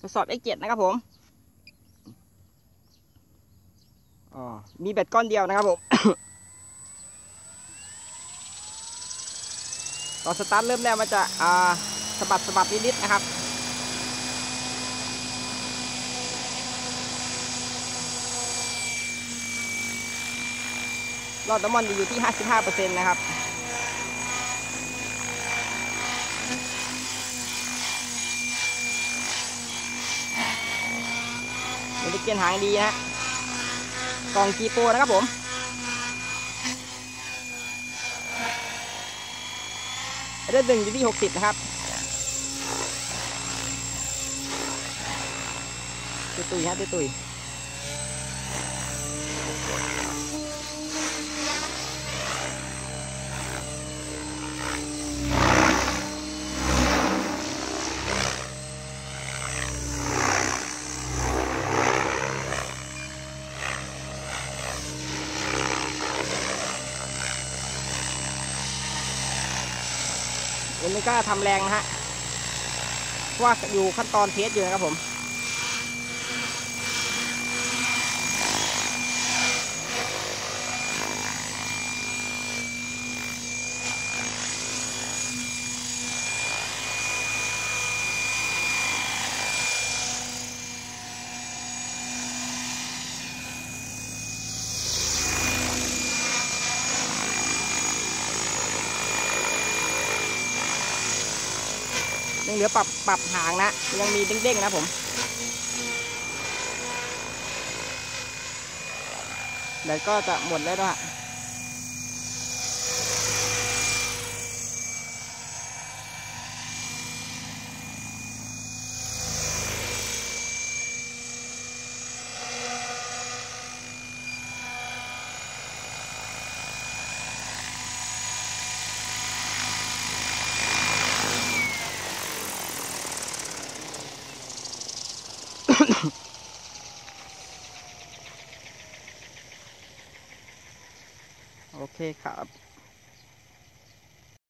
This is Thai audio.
ทดสอบ X7 นะครับผมอ๋อมีแบตก้อนเดียวนะครับผม ตอนสตาร์ทเริ่มแรกมันจะอ่าสะบัดสะบัดนิดๆนะครับรอดน้ำมันอยู่ที่ 55%นะครับ เดี๋ยวเกนหางดีนะฮะกล่องกีโปนะครับผมเลือดหนึ่งอยู่ที่หกสิบนะครับตุยตุยฮะตุย ตุยๆยังไม่กล้าทำแรงนะฮะว่าอยู่ขั้นตอนเทสอยู่นะครับผม ยังเหลือปรับปรับหางนะ ยังมีเด้งๆนะผมแบตก็จะหมดแล้วนะ โอเคครับ